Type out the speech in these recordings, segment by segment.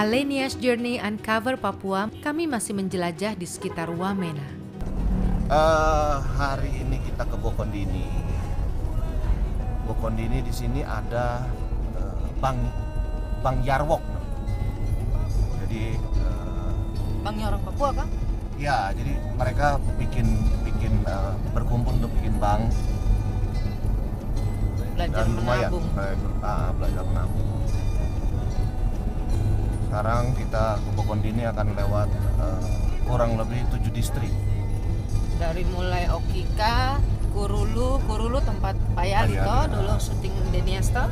Alenia's Journey Uncover Papua, kami masih menjelajah di sekitar Wamena. Uh, hari ini kita ke Bokondini. Bokondini di sini ada uh, Bang Bang Yarwok. Jadi uh, Bang orang Papua kan? Ya, jadi mereka bikin bikin uh, berkumpul untuk bikin bank belajar dan lumayan menabung. belajar, ah, belajar menabung. Sekarang kita ke Bokondini akan lewat uh, kurang lebih tujuh distrik. Dari mulai Okika, Kurulu, Kurulu tempat Payali Payali, toh ya. dulu syuting Denias toh.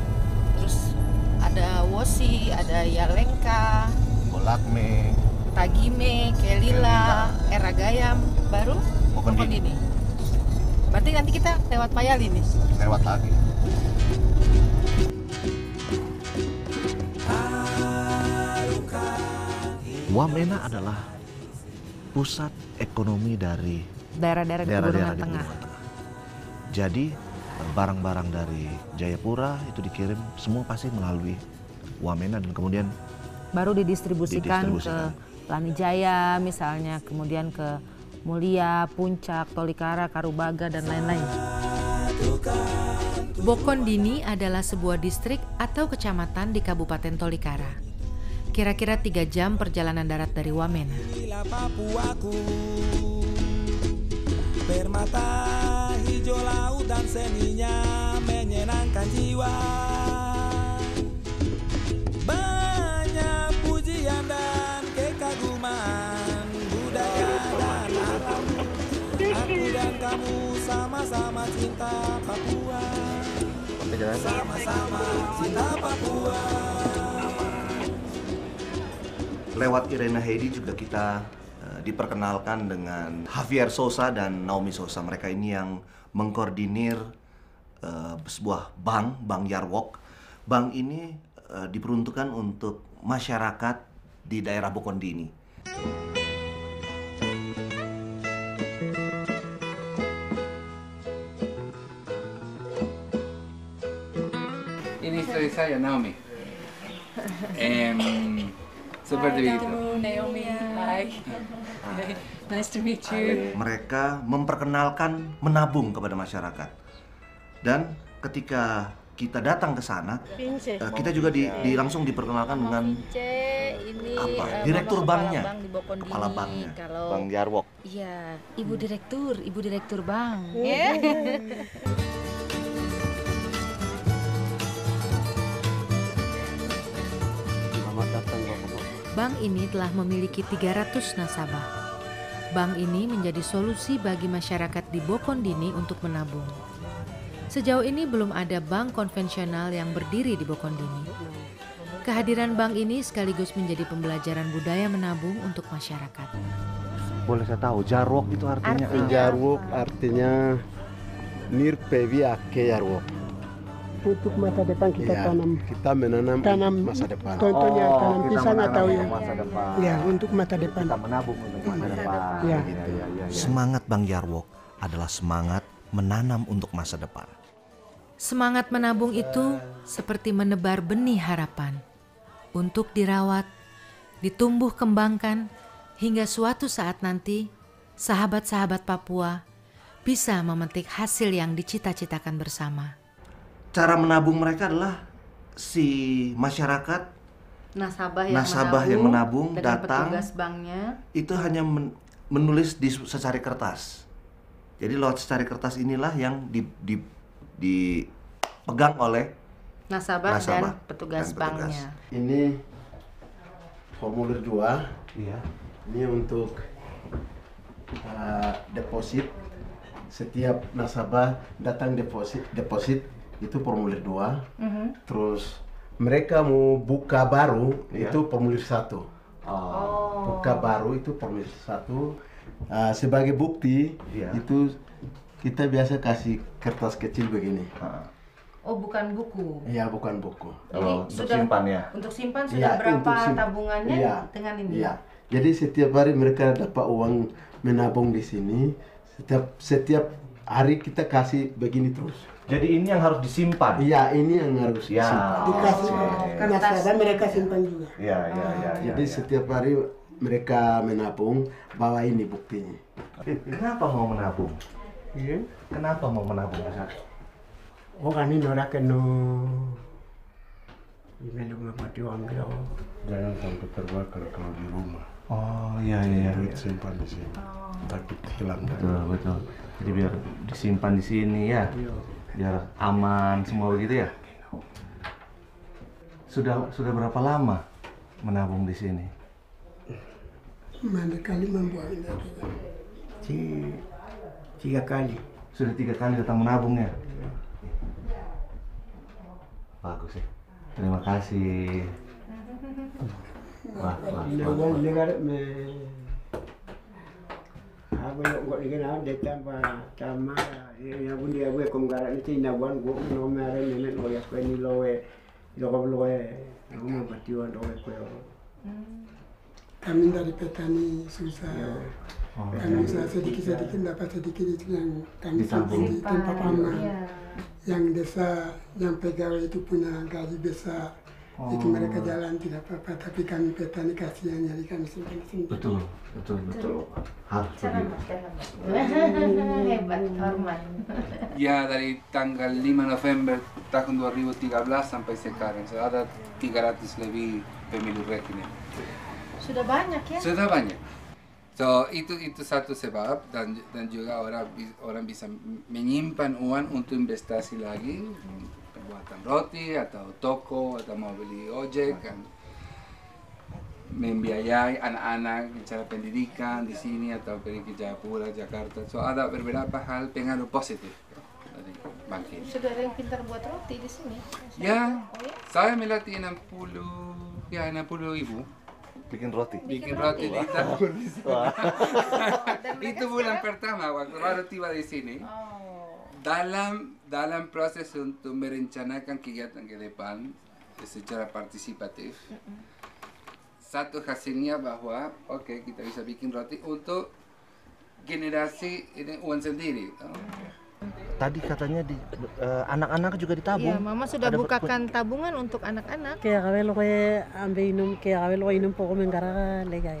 Terus ada Wosi, ada Yalenka, Bolakme, Tagime, Kelila, Eragayam, baru Bokondini. Bokondini. Berarti nanti kita lewat Payali nih. lewat lagi. Wamena adalah pusat ekonomi dari Daerah-daerah di Pegunungan Tengah. Tengah. Jadi barang-barang dari Jayapura itu dikirim semua pasti melalui Wamena dan kemudian Baru didistribusikan, Didistribusikan. ke Lanijaya misalnya, kemudian ke Mulia, Puncak, Tolikara, Karubaga, dan lain-lain. Bokondini adalah sebuah distrik atau kecamatan di Kabupaten Tolikara. Kira-kira tiga jam perjalanan darat dari Wamena. Inilah Papuaku Permata hijau laut dan seninya menyenangkan jiwa. Banyak pujian dan kekaguman budaya dan alam. Aku dan kamu sama-sama cinta Papua. Sama-sama cinta Papua lewat Irena Heidi juga kita eh, diperkenalkan dengan Javier Sosa dan Naomi Sosa. Mereka ini yang mengkoordinir eh, sebuah bank, Bank Yarwok. Bank ini eh, diperuntukkan untuk masyarakat di daerah Bokondini. Ini istri saya Naomi. Em, seperti itu. Naomi. Hi. nice to meet you. Mereka memperkenalkan menabung kepada masyarakat. Dan ketika kita datang ke sana, eh, kita juga di, di- langsung diperkenalkan dengan ini apa? eh, Direktur Mama banknya. Kepala Bank di Bokondini. kepala banknya, Kalau Bank Yarwok. iya, Ibu Direktur, Ibu Direktur Bank. Bank ini telah memiliki 300 nasabah. Bank ini menjadi solusi bagi masyarakat di Bokondini untuk menabung. Sejauh ini belum ada bank konvensional yang berdiri di Bokondini. Kehadiran bank ini sekaligus menjadi pembelajaran budaya menabung untuk masyarakat. Boleh saya tahu, Jarwok itu artinya Artinya. apa? Jarwok artinya nirpevi ake jarwok. Untuk masa depan kita Ya, tanam kita menanam tanam masa depan. contohnya Oh, tanam kita pisang menanam atau untuk ya masa depan. ya untuk masa depan Kita menabung untuk masa depan. Ya. Gitu. Semangat Bang Jarwok adalah semangat menanam untuk masa depan. Semangat menabung itu seperti menebar benih harapan untuk dirawat, ditumbuh kembangkan hingga suatu saat nanti sahabat-sahabat Papua bisa memetik hasil yang dicita-citakan bersama. Cara menabung mereka adalah si masyarakat Nasabah yang Nasabah menabung, yang menabung datang. petugas banknya itu hanya men- menulis di secari kertas. Jadi lewat secari kertas inilah yang di, di, dipegang oleh nasabah, Nasabah dan petugas dan petugas. banknya. Ini formulir 2. Iya. Ini untuk uh, deposit. Setiap nasabah datang deposit, deposit itu formulir 2. Mhm. Terus mereka mau buka baru Iya. itu formulir 1. Oh. Buka baru itu formulir 1. Uh, sebagai bukti Iya. itu kita biasa kasih kertas kecil begini. Oh, bukan buku. Ya bukan buku. Kalau Jadi untuk sudah- simpan ya. Untuk simpan Iya, sudah berapa untuk sim- tabungannya Iya, dengan ini? Iya. Jadi setiap hari mereka dapat uang menabung di sini. Setiap setiap hari kita kasih begini terus. Jadi ini yang harus disimpan. Iya, ini yang harus Ya. disimpan. Dikasih Oke. nasabah mereka simpan juga. Iya, iya, iya. iya, Jadi iya. setiap hari mereka menabung, bawa ini buktinya. Kenapa mau menabung? Iya. Kenapa mau menabung? Oh kan ini orang kena ini lu mati uang dia. Jangan sampai terbakar kalau di rumah. Oh iya iya. Duit simpan di sini. Takut hilang. Betul betul. Jadi biar disimpan di sini ya. Iya. Biar aman semua begitu ya. Sudah sudah berapa lama menabung di sini? Mana kali membuat ini. Ci- Tiga kali. Sudah tiga kali datang menabung ya? Bagus ya. Terima kasih. Wah, wah, Ini wah, uang wah. negara me. Aku yang buat ini kan ada tambah sama ya pun dia gue konggaran itu inabuan gue nomor nenek lo ya kue ni lo eh lo kau lo eh lo mau batiwan lo kue Kami dari petani susah. Oh, Kami iya. usaha sedikit-sedikit dapat sedikit itu yang kami simpan di tempat aman. Iya. Yang desa, yang pegawai itu punya gaji besar. Itu Oh. mereka jalan tidak apa-apa, tapi kami petani kasihan jadi kami simpan di sini. Betul, betul, betul. Harus begitu. Hebat, hormat. Ya dari tanggal 5 November tahun 2013 sampai sekarang so, ada 300 lebih pemilu rekening. Sudah banyak ya? Sudah banyak. So itu itu satu sebab dan dan juga orang orang bisa menyimpan uang untuk investasi lagi pembuatan roti atau toko atau mau beli ojek kan membiayai anak-anak cara pendidikan di sini atau pergi ke Jayapura, Jakarta. So ada beberapa hal pengaruh positif dari bank ini. Sudah ada yang pintar buat roti di sini. Ya, Oh ya? saya melatih 60 ya 60 ibu Bikin roti. bikin roti di dapur di sini. Itu bulan pertama waktu baru tiba di sini. Dalam dalam proses untuk merencanakan kegiatan ke depan secara partisipatif, satu hasilnya bahwa oke kita bisa bikin roti untuk generasi ini uang sendiri. Tadi katanya di eh, anak-anak juga ditabung. Iya, Mama sudah Ada bukakan tabungan untuk anak-anak. Kaya kawel ko ambe inum kaya kawel ko inum poko mengkara lega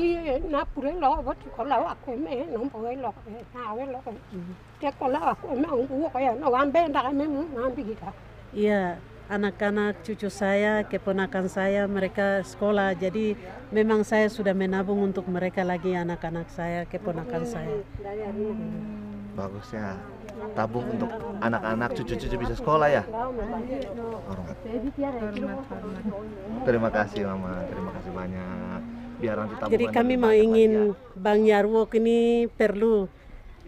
Ti na pure lo wat ko la ko me no po lo na we lo. Te ko la ko me un ko ya no ambe nda me mu ambe kita. Iya, anak-anak cucu saya, keponakan saya, mereka sekolah. Jadi memang saya sudah menabung untuk mereka lagi anak-anak saya, keponakan saya. Bagus ya. Tabung untuk anak-anak cucu-cucu bisa sekolah ya. Terima kasih Mama, terima kasih banyak. Biar nanti tabungan Jadi kami mau ingin Bang Yarwo ini perlu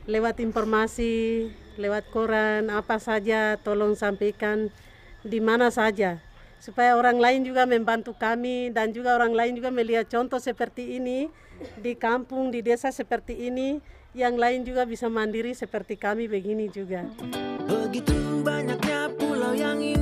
lewat informasi, lewat koran, apa saja tolong sampaikan di mana saja supaya orang lain juga membantu kami dan juga orang lain juga melihat contoh seperti ini di kampung, di desa seperti ini, yang lain juga bisa mandiri seperti kami begini juga. Begitu banyaknya pulau yang Inilah